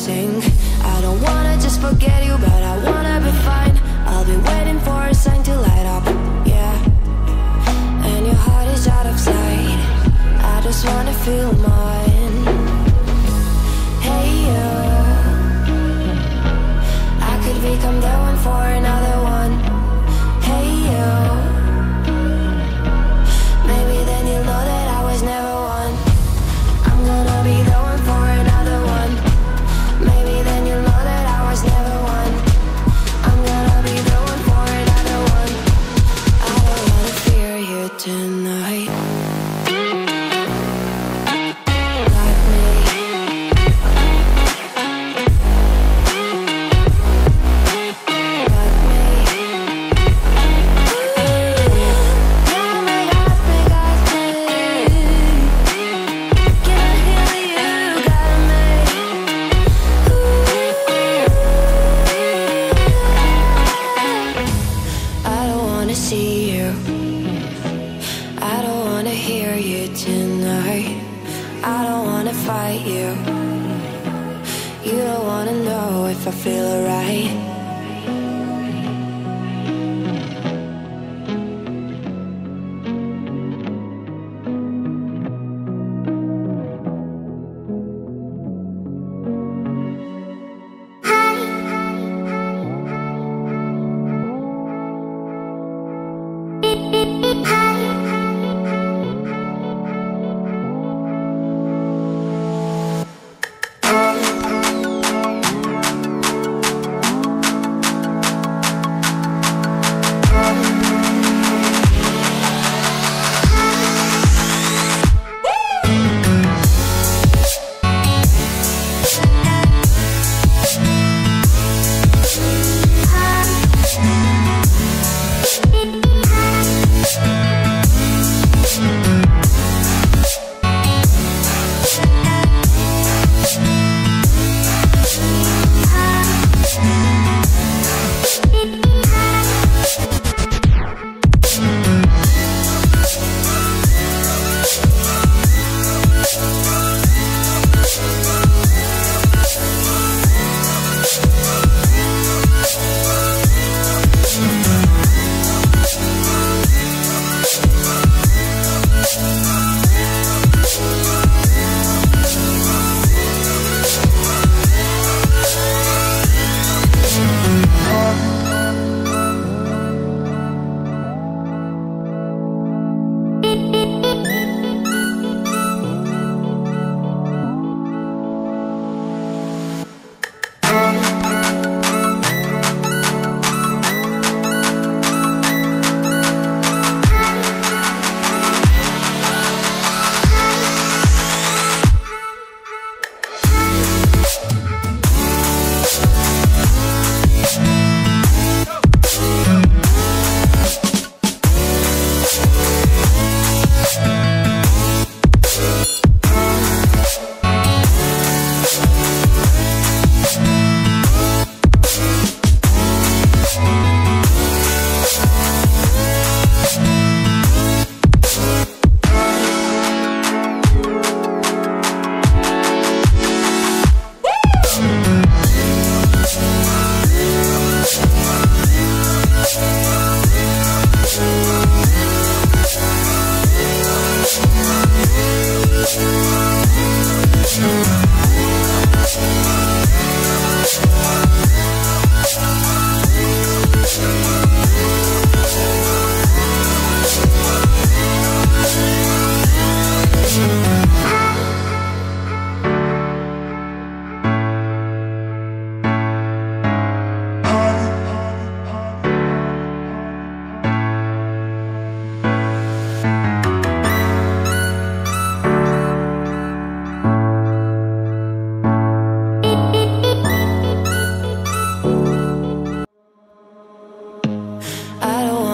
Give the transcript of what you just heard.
sink I don't wanna just forget you, but I wanna be fine. I'll be waiting for a sign to light up, yeah. And your heart is out of sight. I just wanna feel mine. if I feel alright.